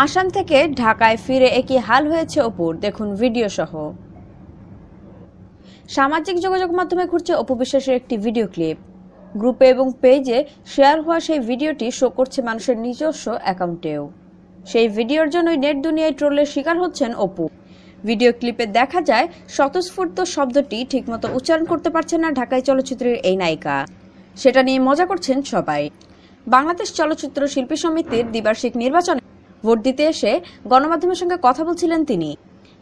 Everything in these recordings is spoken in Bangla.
আসাম থেকে ঢাকায় ফিরে একই হাল হয়েছে অপুর। দেখুন ভিডিও সহ। সামাজিক যোগাযোগ মাধ্যমে ঘুরছে অপু বিশ্বাসের একটি ভিডিও ক্লিপ। গ্রুপে এবং পেজে শেয়ার হওয়া সেই ভিডিওটি শো করছে মানুষের নিজস্ব অ্যাকাউন্টেও। সেই ভিডিওর জন্যই নেট দুনিয়ায় ট্রোলের শিকার হচ্ছেন অপু। ভিডিও ক্লিপে দেখা যায়, স্বতঃস্ফূর্ত শব্দটি ঠিকমতো উচ্চারণ করতে পারছেন না ঢাকায় চলচ্চিত্রের এই নায়িকা। সেটা নিয়ে মজা করছেন সবাই। বাংলাদেশ চলচ্চিত্র শিল্পী সমিতির দ্বিবার্ষিক নির্বাচনে ভোট দিতে এসে গণমাধ্যমের সঙ্গে কথা বলছিলেন তিনি।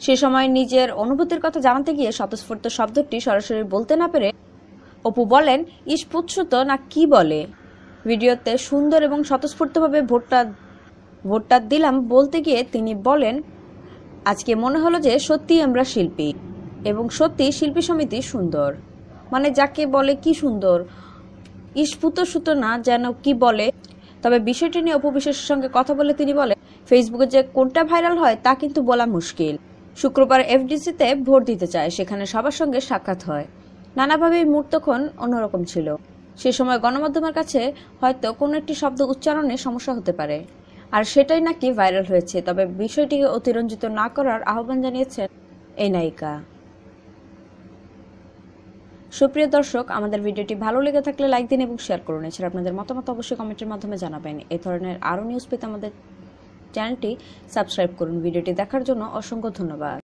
সে সময় নিজের অনুভূতির কথা জানাতে গিয়ে স্বতঃস্ফূর্ত শব্দটি সরাসরি বলতে না পেরে অপু বলেন, ইস পুচ্ছুত না কি বলে? ভিডিওতে সুন্দর এবং স্বতঃস্ফূর্তভাবে ভোটটা ভোটটা দিলাম বলতে গিয়ে তিনি বলেন, আজকে মনে হলো যে সত্যি আমরা শিল্পী এবং সত্যি শিল্পী সমিতি সুন্দর। মানে যাকে বলে কি সুন্দর? ইস্পুত সুত না যেন কি বলে? তবে বিষয়টি নিয়ে অপু অপবিশ্বাসের সঙ্গে কথা বলে তিনি বলেন ফেসবুকে যে কোনটা ভাইরাল হয় তা কিন্তু বলা মুশকিল। শুক্রবার এফডিসিতে ভোট দিতে চায়, সেখানে সবার সঙ্গে সাক্ষাৎ হয়। নানাভাবে এই মুহূর্ত তখন অন্যরকম ছিল। সে সময় গণমাধ্যমের কাছে হয়তো কোনো একটি শব্দ উচ্চারণে সমস্যা হতে পারে। আর সেটাই নাকি ভাইরাল হয়েছে, তবে বিষয়টিকে অতিরঞ্জিত না করার আহ্বান জানিয়েছেন এই নায়িকা। সুপ্রিয় দর্শক, আমাদের ভিডিওটি ভালো লেগে থাকলে লাইক দিন এবং শেয়ার করুন। এছাড়া আপনাদের মতামত অবশ্যই কমেন্টের মাধ্যমে জানাবেন। এই ধরনের আরও নিউজ পেতে আমাদের চ্যানেলটি সাবস্ক্রাইব করুন। ভিডিওটি দেখার জন্য অসংখ্য ধন্যবাদ।